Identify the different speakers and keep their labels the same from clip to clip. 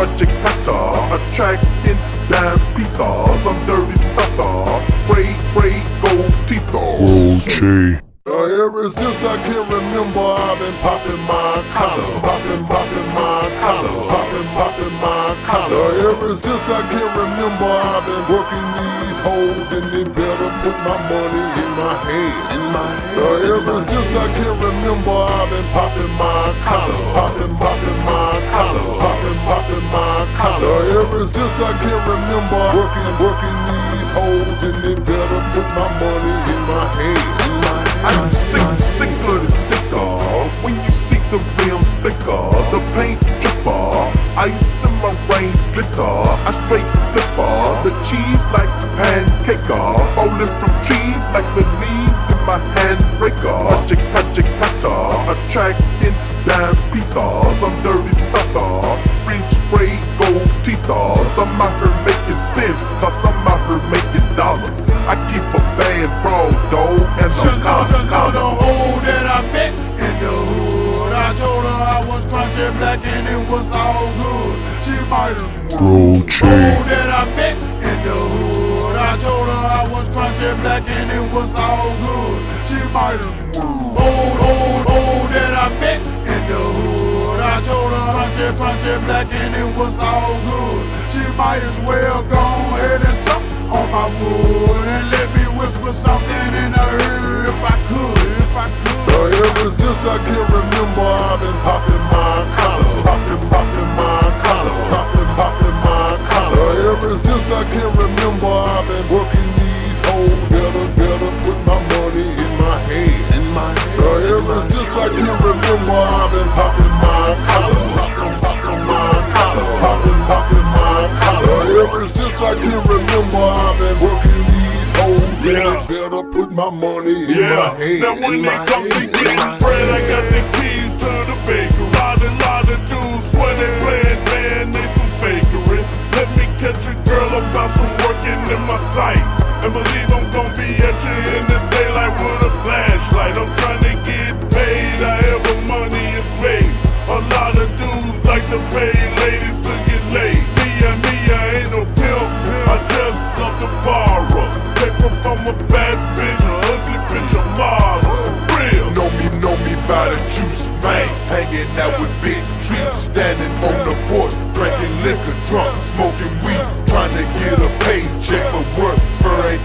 Speaker 1: Project Pata, attracting dime pieces. I'm dirty sucker, Ray, Ray, gold teeth.
Speaker 2: Roche.
Speaker 3: Uh, ever since I can remember, I've been popping my collar, popping, popping my collar, popping, popping my collar. Uh, ever since I can remember, I've been working these hoes, and they better put my money in my hand, in my hand. Uh, ever since I can remember, I've been popping my collar, ever since I can remember, working, working these hoes, and they better put my money in my hand, in my hand.
Speaker 1: I'm sick, sicker than sicker. When you see the rims flicker, the paint dripper, ice in my reins glitter. I straight flipper, the cheese like pancaker, falling from trees like the leaves my handbreaker. Project, project, patter, attracting dime pieces. I'm dirty sucker, French spray gold teethers. I'm out here making sense, cause I'm out here making dollars. I keep a bad broad though, and
Speaker 4: She
Speaker 1: I'm
Speaker 4: knows
Speaker 1: calm,
Speaker 4: another
Speaker 1: calm.
Speaker 4: Crunchy black and it was all good. She might as well go ahead and suck on my wood and let me whisper something in her ear if I could, if I could.
Speaker 3: Uh, ever since I can remember, I've been popping my collar, popping, popping my collar, popping, popping my collar. Ever since I can remember, I've been my money in my
Speaker 1: Yeah,
Speaker 3: hand.
Speaker 1: now when they
Speaker 3: my
Speaker 1: come to getting
Speaker 3: my
Speaker 1: bread, I got the keys to the bakery. Lot and lot of dudes swear they playing man, they some fakery. Let me catch a girl about some working in my sight. And believe I'm gonna be at you in the daylight with a flashlight. I'm trying to get paid, however money is made. A lot of dudes like to pay ladies to get laid. Me and me, I ain't no pimp. I just love to borrow. Paper from a bad Hanging out with big trees, standing on the porch, drinking liquor, drunk, smoking weed, trying to get a paycheck for work. For a ain't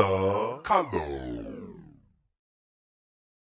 Speaker 1: The Camo.